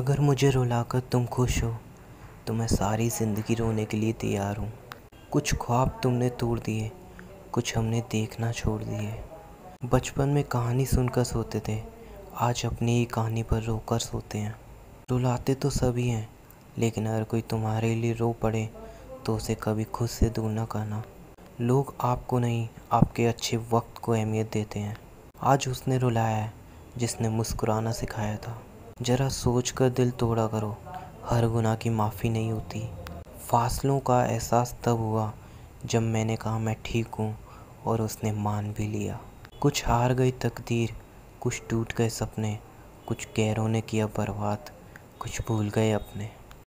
अगर मुझे रुलाकर तुम खुश हो तो मैं सारी ज़िंदगी रोने के लिए तैयार हूँ। कुछ ख्वाब तुमने तोड़ दिए, कुछ हमने देखना छोड़ दिए। बचपन में कहानी सुनकर सोते थे, आज अपनी ही कहानी पर रोकर सोते हैं। रुलाते तो सभी हैं, लेकिन अगर कोई तुम्हारे लिए रो पड़े तो उसे कभी खुद से दूर ना करना। लोग आपको नहीं, आपके अच्छे वक्त को अहमियत देते हैं। आज उसने रुलाया है, जिसने मुस्कुराना सिखाया था। ज़रा सोच कर दिल तोड़ा करो। हर गुना की माफ़ी नहीं होती। फासलों का एहसास तब हुआ जब मैंने कहा मैं ठीक हूँ और उसने मान भी लिया। कुछ हार गई तकदीर, कुछ टूट गए सपने, कुछ गैरों ने किया बर्बाद, कुछ भूल गए अपने।